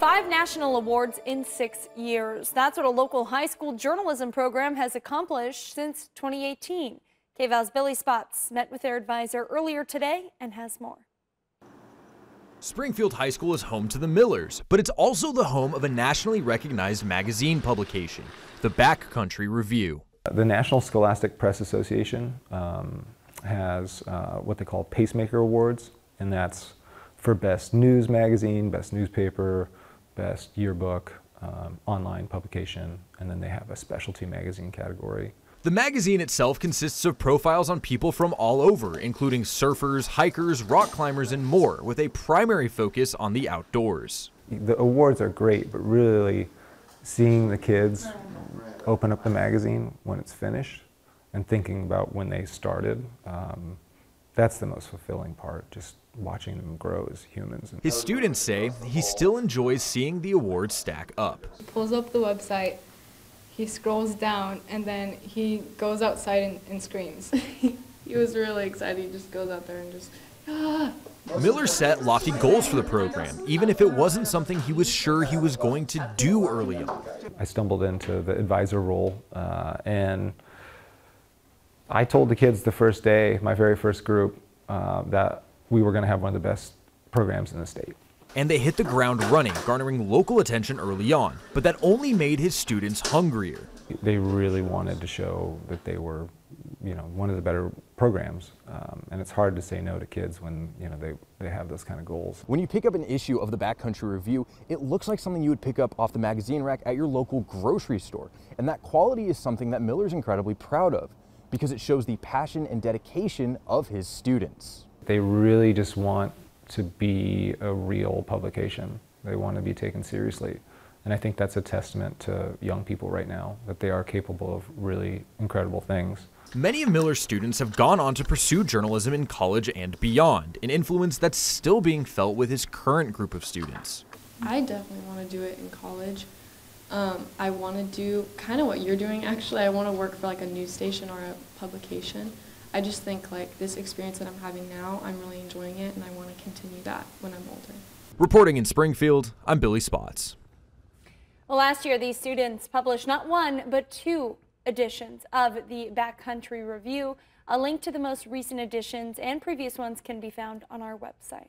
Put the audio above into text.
Five national awards in six years. That's what a local high school journalism program has accomplished since 2018. KVAL's Billy Spotz met with their advisor earlier today and has more. Springfield High School is home to the Millers, but it's also the home of a nationally recognized magazine publication, the Backcountry Review. The National Scholastic Press Association um, has uh, what they call Pacemaker Awards, and that's for best news magazine, best newspaper, best yearbook, um, online publication, and then they have a specialty magazine category. The magazine itself consists of profiles on people from all over, including surfers, hikers, rock climbers, and more, with a primary focus on the outdoors. The awards are great, but really seeing the kids open up the magazine when it's finished and thinking about when they started, um, that's the most fulfilling part, just watching them grow as humans. His students say he still enjoys seeing the awards stack up. He pulls up the website, he scrolls down, and then he goes outside and, and screams. he was really excited. He just goes out there and just, ah. Miller set lofty goals for the program, even if it wasn't something he was sure he was going to do early on. I stumbled into the advisor role, uh, and I told the kids the first day, my very first group, uh, that we were going to have one of the best programs in the state. And they hit the ground running, garnering local attention early on, but that only made his students hungrier. They really wanted to show that they were, you know, one of the better programs, um, and it's hard to say no to kids when, you know, they, they have those kind of goals. When you pick up an issue of the Backcountry Review, it looks like something you would pick up off the magazine rack at your local grocery store, and that quality is something that Miller's incredibly proud of because it shows the passion and dedication of his students. They really just want to be a real publication. They want to be taken seriously. And I think that's a testament to young people right now, that they are capable of really incredible things. Many of Miller's students have gone on to pursue journalism in college and beyond, an influence that's still being felt with his current group of students. I definitely want to do it in college. Um, I want to do kind of what you're doing actually. I want to work for like a news station or a publication. I just think like this experience that I'm having now, I'm really enjoying it and I want to continue that when I'm older. Reporting in Springfield, I'm Billy Spotz. Well, last year these students published not one but two editions of the Backcountry Review. A link to the most recent editions and previous ones can be found on our website.